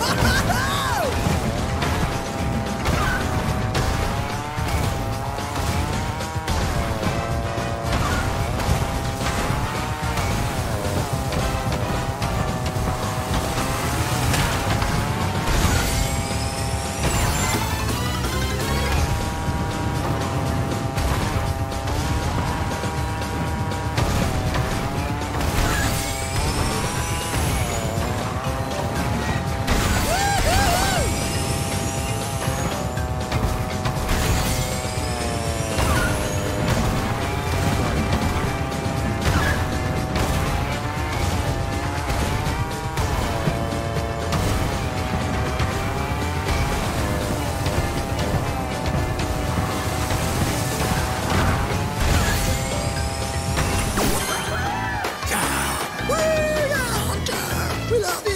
Ha ha ha! Ugh.